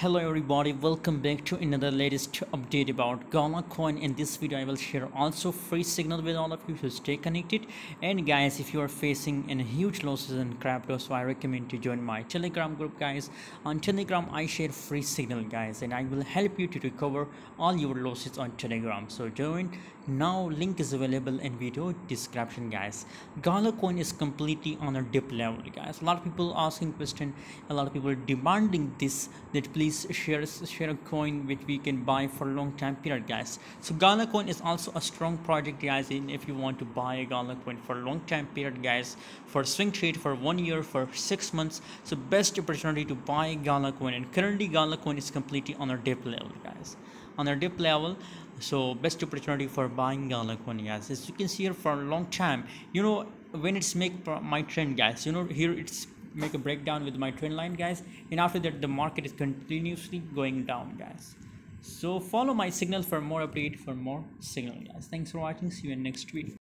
hello everybody. Welcome back to another latest update about Gala coin. In this video i will share also free signal with all of you so stay connected. And guys if you are facing in huge losses in crypto so i recommend to join my telegram group guys. On telegram i share free signal guys and i will help you to recover all your losses on telegram. So join now link is available in video description guys. Gala coin is completely on a dip level guys. A lot of people asking question a lot of people demanding this that please share share a coin which we can buy for a long time period guys. So Gala coin is also a strong project guys in if you want to buy a Gala coin for a long time period guys. For swing trade for one year for six months so best opportunity to buy Gala coin. And currently Gala coin is completely on a dip level guys. On a dip level so best opportunity for buying Gala coin guys. As you can see here for a long time you know when it's make my trend guys you know here it's make a breakdown with my trend line guys. And after that the market is continuously going down guys. So follow my signal for more update for more signal guys. Thanks for watching. See you in next video